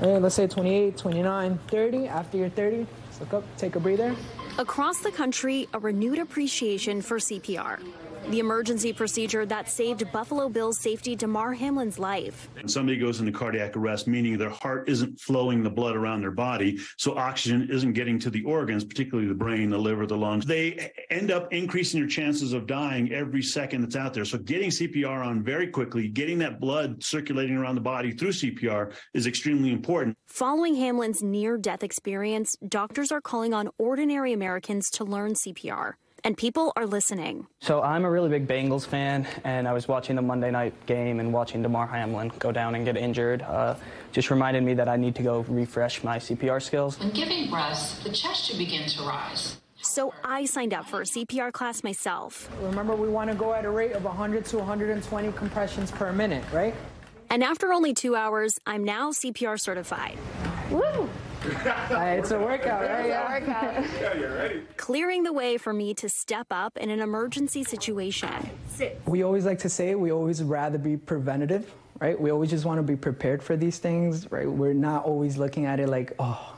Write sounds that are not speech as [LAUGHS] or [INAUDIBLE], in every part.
Let's say 28, 29, 30. After you're 30, let's look up, take a breather. Across the country, a renewed appreciation for CPR. The emergency procedure that saved Buffalo Bills safety Damar Hamlin's life. And somebody goes into cardiac arrest, meaning their heart isn't flowing the blood around their body, so oxygen isn't getting to the organs, particularly the brain, the liver, the lungs. They end up increasing your chances of dying every second that's out there. So getting CPR on very quickly, getting that blood circulating around the body through CPR is extremely important. Following Hamlin's near death experience, doctors are calling on ordinary Americans to learn CPR and people are listening. So I'm a really big Bengals fan, and I was watching the Monday night game and watching Damar Hamlin go down and get injured. Uh, just reminded me that I need to go refresh my CPR skills. When giving breaths, the chest should begin to rise. So I signed up for a CPR class myself. Remember, we want to go at a rate of 100 to 120 compressions per minute, right? And after only two hours, I'm now CPR certified. Woo! it's a workout, right? Yeah. workout. [LAUGHS] yeah, you're ready. Clearing the way for me to step up in an emergency situation. We always like to say we always rather be preventative, right? We always just want to be prepared for these things, right? We're not always looking at it like, oh,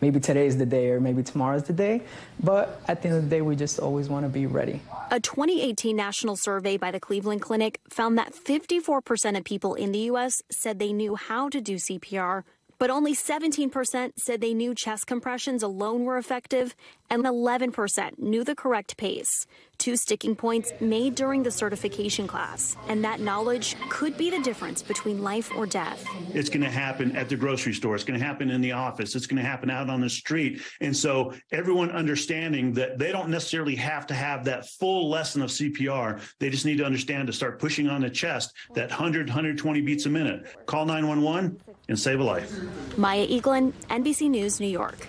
maybe today is the day or maybe tomorrow's the day. But at the end of the day, we just always want to be ready. A 2018 national survey by the Cleveland Clinic found that 54% of people in the U.S. said they knew how to do CPR but only 17% said they knew chest compressions alone were effective, and 11% knew the correct pace. Two sticking points made during the certification class, and that knowledge could be the difference between life or death. It's going to happen at the grocery store, it's going to happen in the office, it's going to happen out on the street. And so, everyone understanding that they don't necessarily have to have that full lesson of CPR, they just need to understand to start pushing on the chest that 100, 120 beats a minute. Call 911 and save a life. Maya Eaglin, NBC News, New York.